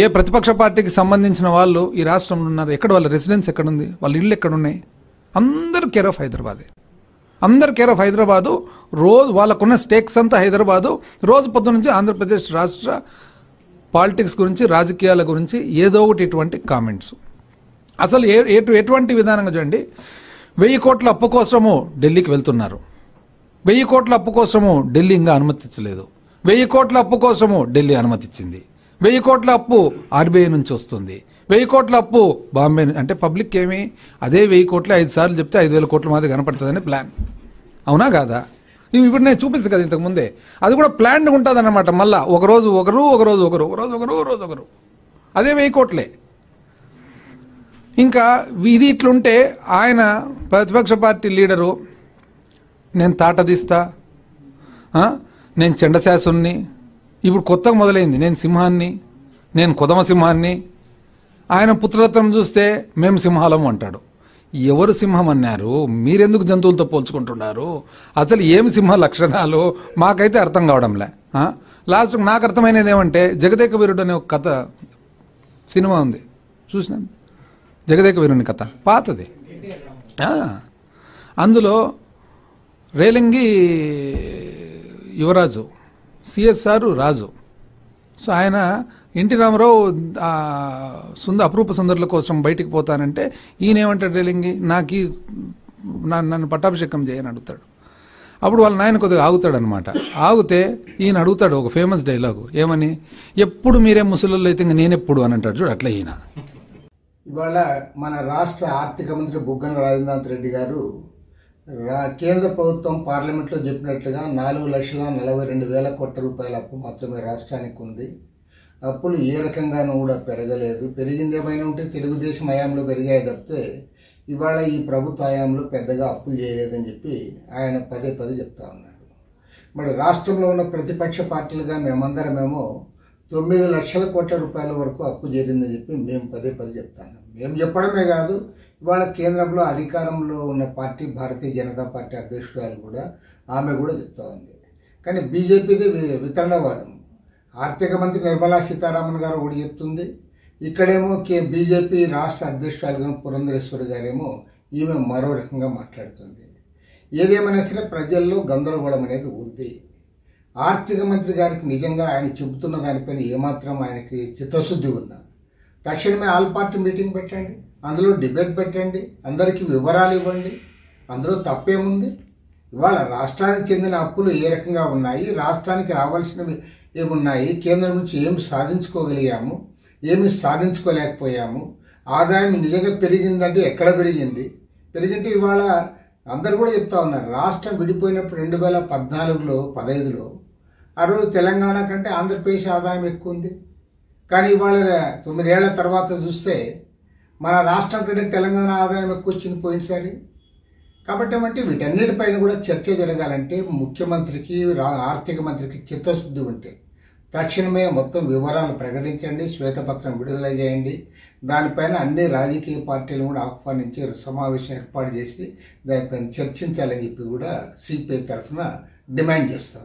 ఏ ప్రతిపక్ష పార్టీకి సంబంధించిన వాళ్ళు ఈ రాష్ట్రంలో ఉన్నారు? ఎక్కడ వాళ్ళ రెసిడెన్స్ ఎక్కడుంది? వాళ్ళ ఇళ్ళు ఎక్కడున్నాయి? అందరు కేర్ ఆఫ్ హైదరాబాదే. అందరు కేర్ ఆఫ్ హైదరాబాదు. రోజు వాళ్ళకున్న స్టేక్స్ అంతా హైదరాబాదు. రోజు పొద్దు నుంచి ఆంధ్రప్రదేశ్ రాష్ట్ర పాలిటిక్స్ గురించి రాజకీయాల గురించి ఏదో ఒకటి ఇటువంటి కామెంట్స్ అసలు ఏ ఎటు ఎటువంటి విధానంగా చూడండి వెయ్యి కోట్ల అప్పు కోసము ఢిల్లీకి వెళ్తున్నారు. వెయ్యి కోట్ల అప్పు కోసము ఢిల్లీ ఇంకా అనుమతించలేదు. వెయ్యి కోట్ల అప్పు కోసము ఢిల్లీ అనుమతిచ్చింది వెయ్యి కోట్ల అప్పు ఆర్బీఐ నుంచి వస్తుంది. వెయ్యి కోట్ల అప్పు బాంబే అంటే పబ్లిక్ ఏమి? అదే వెయ్యి కోట్లు ఐదు సార్లు చెప్తే ఐదు వేల కోట్ల మాది కనపడుతుందని ప్లాన్. అవునా కాదా? ఇవి ఇప్పుడు నేను చూపిస్తాను కదా ఇంతకుముందే అది కూడా ప్లాన్డ్ ఉంటుంది అనమాట మళ్ళా. ఒక రోజు ఒకరు ఒక రోజు ఒకరు ఒకరోజు ఒకరు ఒక రోజు ఒకరు. అదే వెయ్యి కోట్లే. ఇంకా ఇది ఇట్లుంటే ఆయన ప్రతిపక్ష పార్టీ లీడరు నేను తాట తీస్తా. నేను చెండశాసుని ఇప్పుడు కొత్తగా మొదలైంది. నేను సింహాన్ని నేను కొదమ సింహాన్ని. ఆయన పుత్రరత్నం చూస్తే మేము సింహాలము అంటాడు. ఎవరు సింహం అన్నారు? మీరెందుకు జంతువులతో పోల్చుకుంటున్నారు? అసలు ఏమి సింహ లక్షణాలు? మాకైతే అర్థం కావడంలే. లాస్ట్ నాకు అర్థమైనది ఏమంటే జగదేక వీరుడు అనే ఒక కథ సినిమా ఉంది. చూసినాను? జగదేక వీరుని కథ. పాతది. అందులో రేలంగి యువరాజు సిఎస్ఆర్ రాజు. సో ఆయన ఎన్టీ రామారావు సుంద అపరూప సుందరుల కోసం బయటికి పోతానంటే ఈయన ఏమంటాడు రేలింగి? నాకు నా- నన్ను పట్టాభిషేకం చేయని అడుగుతాడు. అప్పుడు వాళ్ళ నాయన కొద్దిగా ఆగుతాడు అనమాట ఆగితే ఈయన అడుగుతాడు ఒక ఫేమస్ డైలాగు. ఏమని? ఎప్పుడు మీరే ముసలిళ్ళు అయితే ఇంక నేనెప్పుడు అని అంటాడు చూడు అట్లా ఈయన. ఇవాళ మన రాష్ట్ర ఆర్థిక మంత్రి బుగ్గన రాజేంద్రనాథ్ రెడ్డి గారు కేంద్ర ప్రభుత్వం పార్లమెంట్లో చెప్పినట్లుగా నాలుగు లక్షల నలభై రెండు వేల కోట్ల రూపాయల అప్పు మాత్రమే రాష్ట్రానికి ఉంది. అప్పులు ఏ రకంగానూ కూడా పెరగలేదు. పెరిగింది ఏమైనా ఉంటే తెలుగుదేశం హయాంలో పెరిగాయి తప్పితే ఇవాళ ఈ ప్రభుత్వ హయాంలో పెద్దగా అప్పులు చేయలేదని చెప్పి ఆయన పదే పదే చెప్తా ఉన్నారు. మరి రాష్ట్రంలో ఉన్న ప్రతిపక్ష పార్టీలుగా మేమందరమేమో తొమ్మిది లక్షల కోట్ల రూపాయల వరకు అప్పు చేరిందని చెప్పి మేము పదే పదే చెప్తాను మేము చెప్పడమే కాదు ఇవాళ కేంద్రంలో అధికారంలో ఉన్న పార్టీ భారతీయ జనతా పార్టీ అధ్యక్షురాలు కూడా ఆమె కూడా చెప్తా ఉంది. కానీ బీజేపీది వితండవాదం. ఆర్థిక మంత్రి నిర్మలా సీతారామన్ గారు కూడా చెప్తుంది. ఇక్కడేమో కే బీజేపీ రాష్ట్ర అధ్యక్షురాలుగా పురంధరేశ్వరి గారేమో ఈమె మరో రకంగా మాట్లాడుతుంది. ఏదేమైనా సరే ప్రజల్లో గందరగోళం అనేది ఉంది. ఆర్థిక మంత్రి గారికి నిజంగా ఆయన చెబుతున్న దానిపైన ఏమాత్రం ఆయనకి చిత్తశుద్ధి ఉన్నా తక్షణమే ఆల్ పార్టీ మీటింగ్ పెట్టండి అందులో డిబేట్ పెట్టండి అందరికీ వివరాలు ఇవ్వండి. అందులో తప్పేముంది? ఇవాళ రాష్ట్రానికి చెందిన అప్పులు ఏ రకంగా ఉన్నాయి? రాష్ట్రానికి రావాల్సినవి ఏమున్నాయి? కేంద్రం నుంచి ఏమి సాధించుకోగలిగాము? ఏమి సాధించుకోలేకపోయాము? ఆదాయం నిజంగా పెరిగిందంటే ఎక్కడ పెరిగింది? పెరిగింటే ఇవాళ అందరు కూడా చెప్తా ఉన్నారు రాష్ట్రం విడిపోయినప్పుడు రెండు వేల పద్నాలుగులో పదహైదులో ఆ రోజు తెలంగాణ కంటే ఆంధ్రప్రదేశ్ ఆదాయం ఎక్కువ ఉంది. కానీ ఇవాళ తొమ్మిదేళ్ళ తర్వాత చూస్తే మన రాష్ట్రం కంటే తెలంగాణ ఆదాయం ఎక్కువ వచ్చింది పోయినసారి. కాబట్టి ఏమంటే వీటన్నిటిపైన కూడా చర్చ జరగాలంటే ముఖ్యమంత్రికి రా- ఆర్థిక మంత్రికి చిత్తశుద్ధి ఉంటే తక్షణమే మొత్తం వివరాలు ప్రకటించండి శ్వేతపత్రం విడుదల చేయండి. దానిపైన అన్ని రాజకీయ పార్టీలు కూడా ఆహ్వానించి సమావేశం ఏర్పాటు చేసి దానిపైన చర్చించాలని చెప్పి కూడా సిపిఐ తరఫున డిమాండ్ చేస్తా